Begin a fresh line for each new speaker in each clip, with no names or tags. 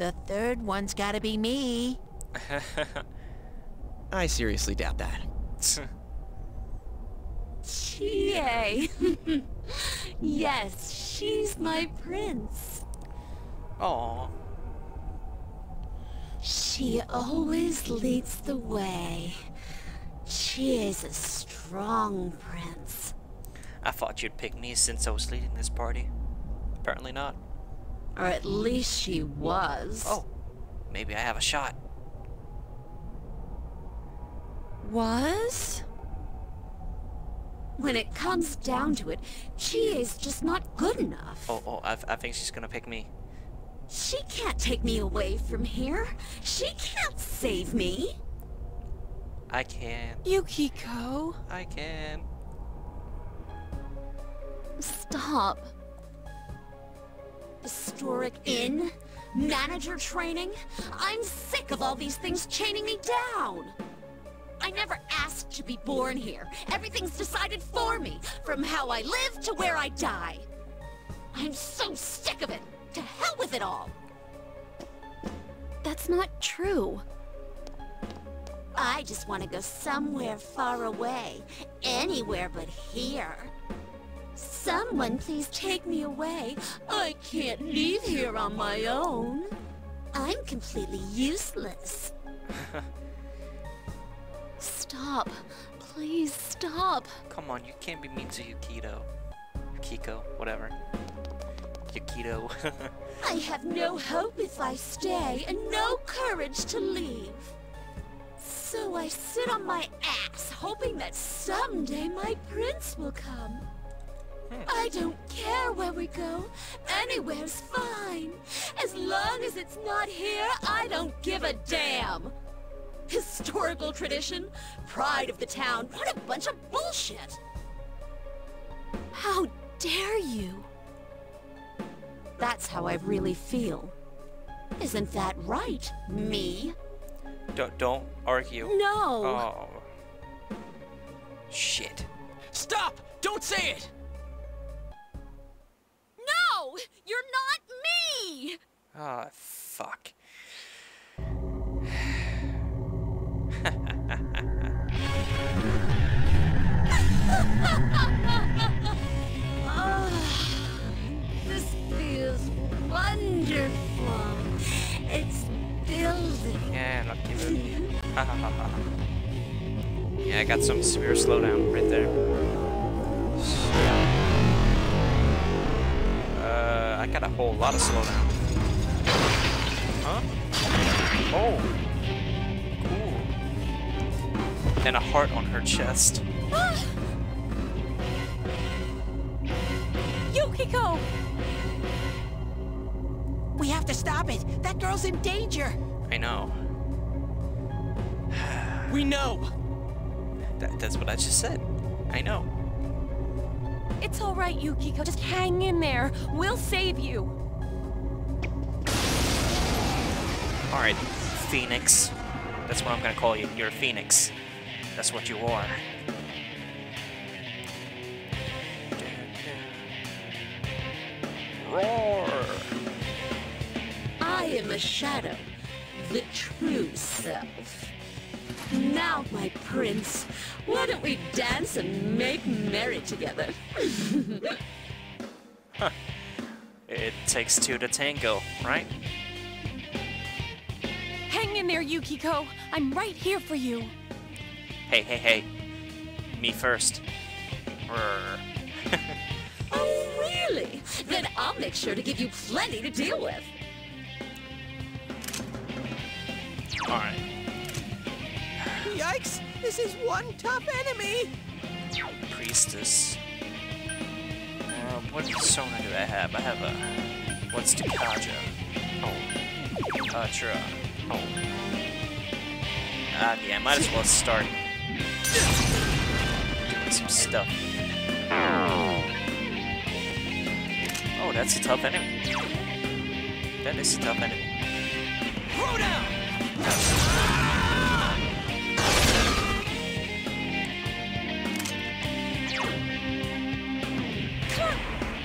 The third one's gotta be me.
I seriously doubt that.
Chie. yes, she's my prince.
Aw.
She always leads the way. Chie's a strong prince.
I thought you'd pick me since I was leading this party. Apparently not.
Or at least she was.
Oh, maybe I have a shot.
Was? When it comes down to it, she is just not good enough.
Oh, oh, I, I think she's gonna pick me.
She can't take me away from here. She can't save me.
I can.
Yukiko.
I can.
Stop. Historic Inn? Manager training? I'm sick of all these things chaining me down. I never asked to be born here. Everything's decided for me, from how I live to where I die. I'm so sick of it. To hell with it all. That's not true. I just want to go somewhere far away. Anywhere but here. Someone please take me away. I can't leave here on my own. I'm completely useless. stop. Please stop.
Come on, you can't be mean to Yukito. Yukiko, whatever. Yukito.
I have no hope if I stay and no courage to leave. So I sit on my ass hoping that someday my prince will come. I don't care where we go. Anywhere's fine. As long as it's not here, I don't give a damn. Historical tradition, pride of the town, what a bunch of bullshit. How dare you? That's how I really feel. Isn't that right, me?
don't, don't argue.
No.
Oh. Shit.
Stop! Don't say it!
Ah, fuck.
Ah, this feels wonderful. It's building.
Yeah, lucky movie. Ha ha ha ha. Yeah, I got some severe slowdown right there. Uh, I got a whole lot of slowdown. Oh. Cool. And a heart on her chest.
Yukiko!
We have to stop it. That girl's in danger.
I know.
We know!
That, that's what I just said. I know.
It's all right, Yukiko. Just hang in there. We'll save you.
Alright, Phoenix. That's what I'm gonna call you. You're a Phoenix. That's what you are. Roar!
I am a shadow, the true self. Now, my prince, why don't we dance and make merry together?
It takes two to tango, right?
Hang in there, Yukiko. I'm right here for you.
Hey, hey, hey. Me first.
Oh, really? Then I'll make sure to give you plenty to deal with.
Alright.
Yikes! This is one tough enemy.
Priestess. Uh, what persona do I have? I have a. What's Kaja? Oh. Katra. Oh. Ah, yeah, might as well start doing some stuff. Oh, that's a tough enemy. That is a tough enemy.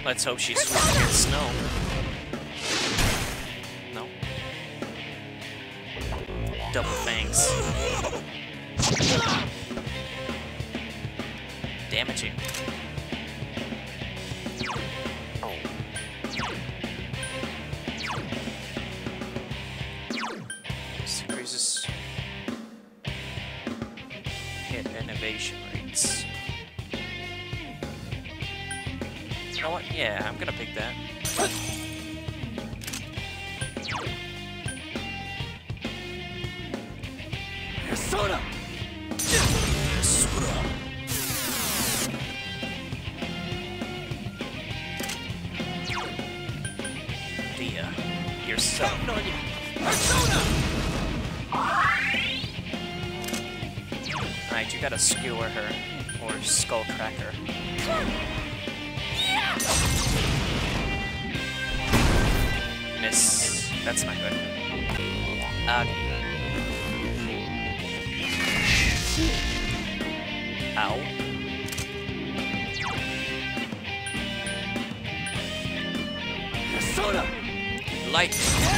Let's hope she swims in snow. Double fangs. Damaging. This increases hit and evasion rates. Yeah, I'm gonna pick that. Gotta skewer her. Or skull cracker. Miss. That's not good. Agi. Ow.
Persona!
Light.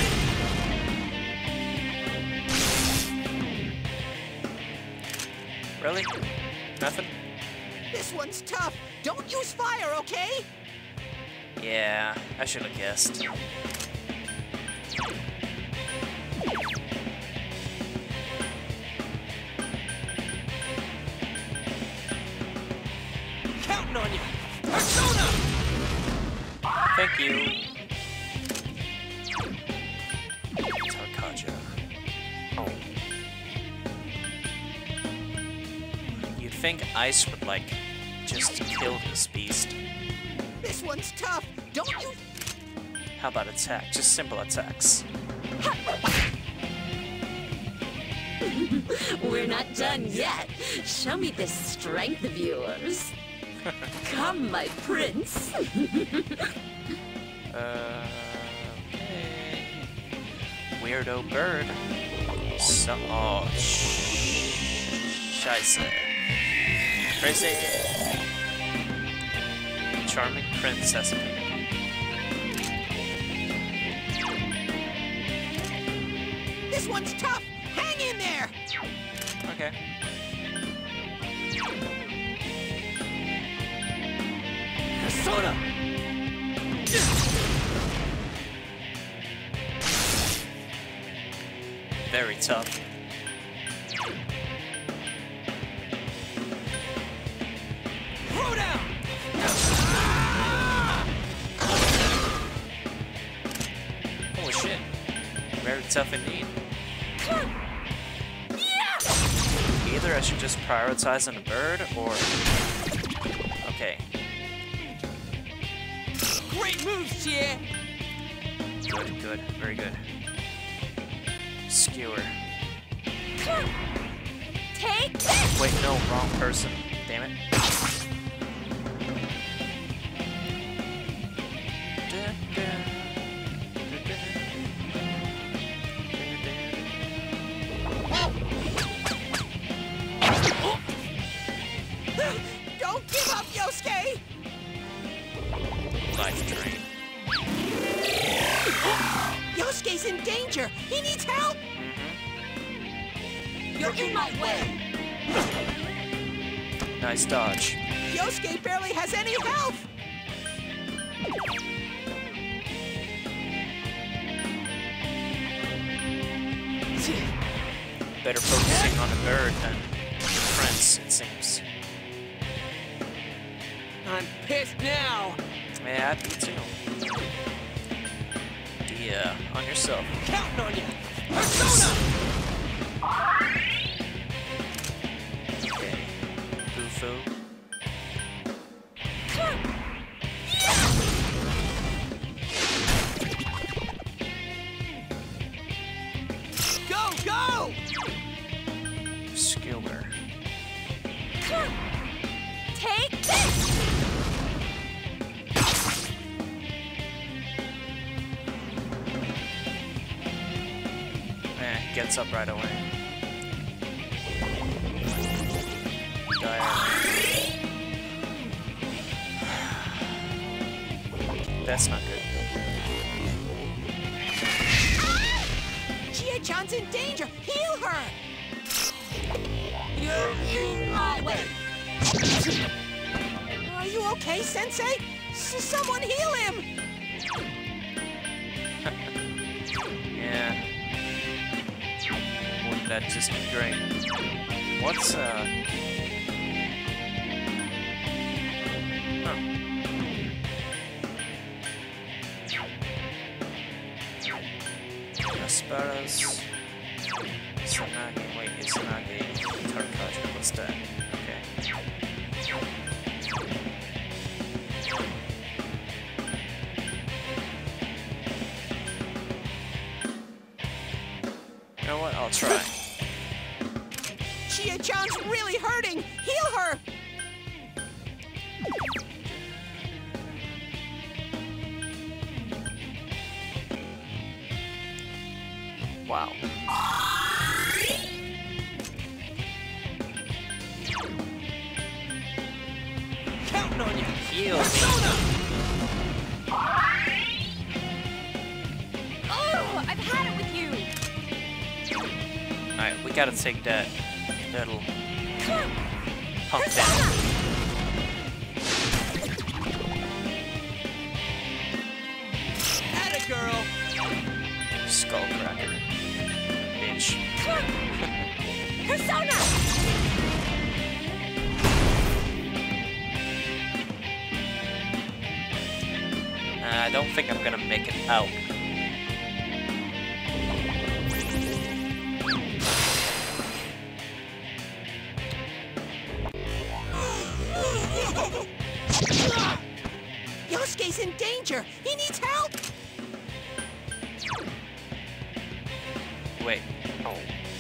Really? Nothing?
This one's tough. Don't use fire, okay?
Yeah, I should have guessed.
Counting on you! Persona!
Thank you. Think ice would, like, just kill this beast.
This one's tough. Don't you?
How about attack? Just simple attacks.
We're not done yet. Show me this strength of yours. Come, my prince.
Uh, okay. Weirdo bird. So, oh, sh- scheiße. Crazy. Charming princess.
This one's tough. Hang in there.
Okay.
Persona!
Very tough. Tough indeed. Either I should just prioritize on a bird, or... Okay.
Great moves, Chie!
Good, good, very good. Skewer.
Take this!
Wait, no, wrong person. Damn it. Life drain.
Yosuke's in danger. He needs help.
You're in my way.
Nice dodge.
Yosuke barely has any health.
Better focusing on the bird than the prince, it seems.
I'm pissed now!
Yeah, me too. Dia, on yourself.
Counting on you! Persona!
Okay. Bufu. Up right away. That's not good.
Chie-chan's in danger! Heal her!
Oh, wait.
Are you okay, Sensei? S someone heal him!
Wouldn't that just be great? What's, uh... Huh. Asparas... Sanagi... Wait, it's Sanagi... Tarkaja, what's that? Okay. You know what? I'll try.
Chie-chan's really hurting! Heal her!
Wow.
Counting on you.
Heal.
Persona!
Oh, I've had it with you.
Alright, we gotta take that punk down.
Atta girl.
Skullcracker. Bitch.
Persona!
I don't think I'm gonna make it out.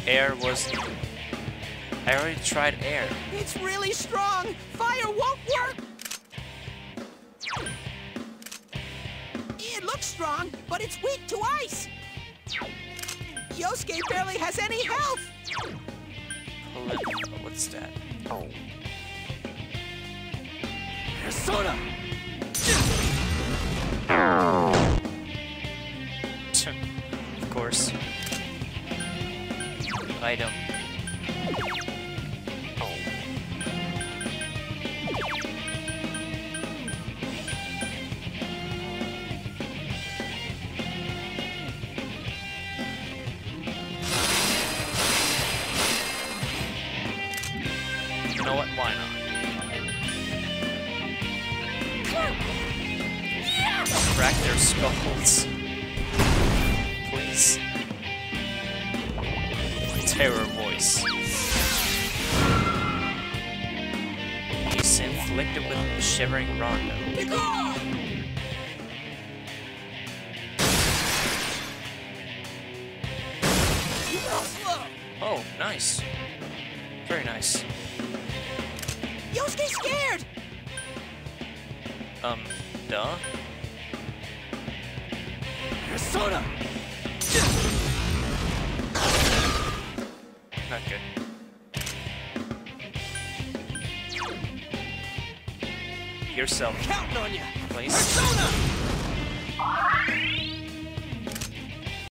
Air was... I already tried air.
It's really strong! Fire won't work! It looks strong, but it's weak to ice! Yosuke barely has any health!
Polit- What's that? Oh.
Persona!
Item. You know what? Why not? Crack their skulls. Please. Terror voice. He's inflicted with a shivering rondo. Oh, nice. Very nice.
Yosuke's scared!
Um, duh?
Persona!
Good. Yourself,
Counting on you.
please.
Persona!